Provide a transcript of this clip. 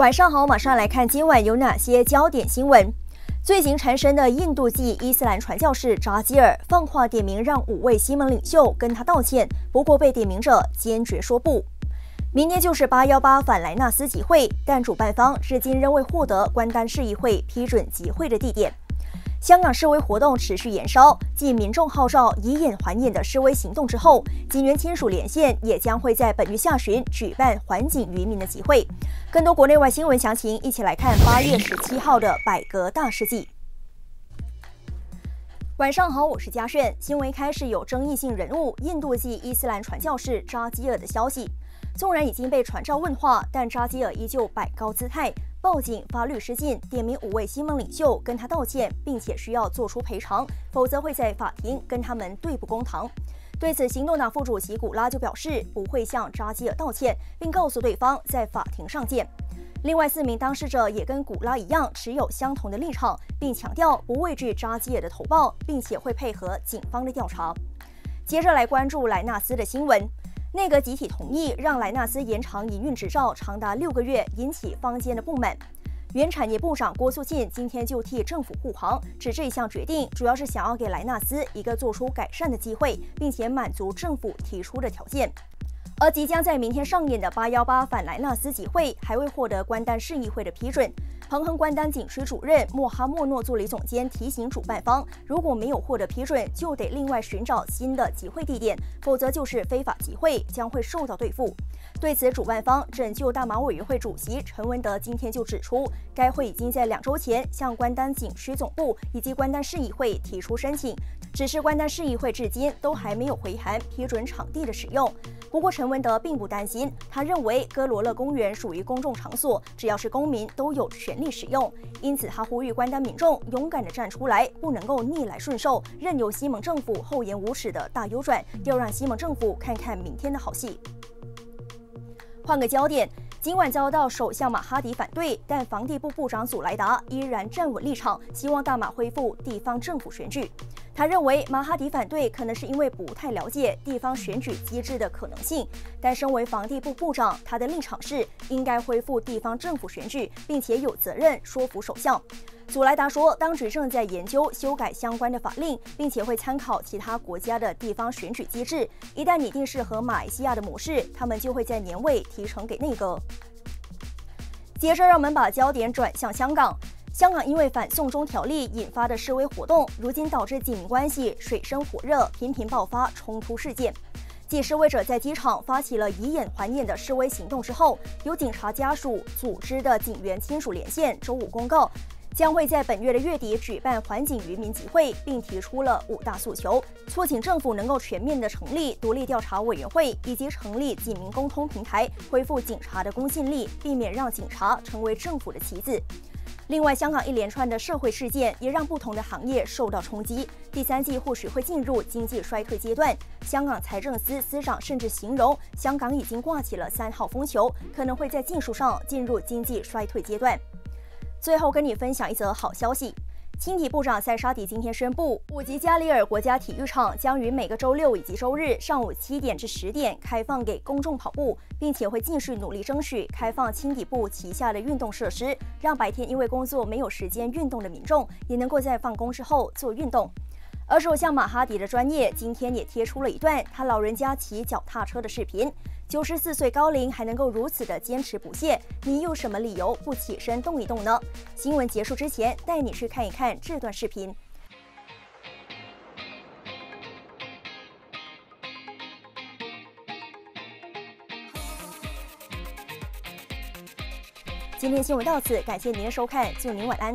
晚上好，马上来看今晚有哪些焦点新闻。最近缠身的印度籍伊斯兰传教士扎基尔放话点名让五位西蒙领袖跟他道歉，不过被点名者坚决说不。明天就是八幺八反莱纳斯集会，但主办方至今仍未获得关丹市议会批准集会的地点。香港示威活动持续延烧，继民众号召以眼还眼的示威行动之后，警员亲属连线也将会在本月下旬举办还警于民的集会。更多国内外新闻详情，一起来看八月十七号的百格大事记。晚上好，我是嘉炫。新闻开始有争议性人物印度籍伊斯兰传教士扎基尔的消息，纵然已经被传召问话，但扎基尔依旧摆高姿态。报警发律师信，点名五位西蒙领袖跟他道歉，并且需要做出赔偿，否则会在法庭跟他们对簿公堂。对此，行动党副主席古拉就表示不会向扎基尔道歉，并告诉对方在法庭上见。另外四名当事者也跟古拉一样持有相同的立场，并强调不畏惧扎基尔的投报，并且会配合警方的调查。接着来关注莱纳斯的新闻。内阁集体同意让莱纳斯延长营运执照长达六个月，引起坊间的不满。原产业部长郭素信今天就替政府护航，指这一项决定主要是想要给莱纳斯一个做出改善的机会，并且满足政府提出的条件。而即将在明天上演的八幺八反莱纳斯集会还未获得关丹市议会的批准。彭亨关丹景区主任莫哈莫诺助理总监提醒主办方，如果没有获得批准，就得另外寻找新的集会地点，否则就是非法集会，将会受到对付。对此，主办方拯救大马委员会主席陈文德今天就指出，该会已经在两周前向关丹景区总部以及关丹市议会提出申请，只是关丹市议会至今都还没有回函批准场地的使用。不过，陈文德并不担心，他认为哥罗勒公园属于公众场所，只要是公民都有权。力使用，因此他呼吁关丹民众勇敢地站出来，不能够逆来顺受，任由西蒙政府厚颜无耻的大优转，要让西蒙政府看看明天的好戏。换个焦点，尽管遭到首相马哈迪反对，但房地部部长祖莱达依然站稳立场，希望大马恢复地方政府选举。他认为马哈迪反对可能是因为不太了解地方选举机制的可能性，但身为房地部部长，他的立场是应该恢复地方政府选举，并且有责任说服首相。祖莱达说，当局正在研究修改相关的法令，并且会参考其他国家的地方选举机制，一旦拟定适合马来西亚的模式，他们就会在年尾提呈给内阁。接着，让我们把焦点转向香港。香港因为反送中条例引发的示威活动，如今导致警民关系水深火热，频频爆发冲突事件。继示威者在机场发起了以眼还眼的示威行动之后，由警察家属组织的警员亲属连线，周五公告，将会在本月的月底举办还警于民集会，并提出了五大诉求，促请政府能够全面的成立独立调查委员会，以及成立警民沟通平台，恢复警察的公信力，避免让警察成为政府的棋子。另外，香港一连串的社会事件也让不同的行业受到冲击。第三季或许会进入经济衰退阶段。香港财政司司长甚至形容，香港已经挂起了三号风球，可能会在技术上进入经济衰退阶段。最后，跟你分享一则好消息。青体部长塞沙迪今天宣布，五级加里尔国家体育场将于每个周六以及周日上午七点至十点开放给公众跑步，并且会继续努力争取开放青体部旗下的运动设施，让白天因为工作没有时间运动的民众也能够在放工之后做运动。而首相马哈迪的专业今天也贴出了一段他老人家骑脚踏车的视频。九十四岁高龄还能够如此的坚持不懈，你有什么理由不起身动一动呢？新闻结束之前，带你去看一看这段视频。今天新闻到此，感谢您的收看，祝您晚安。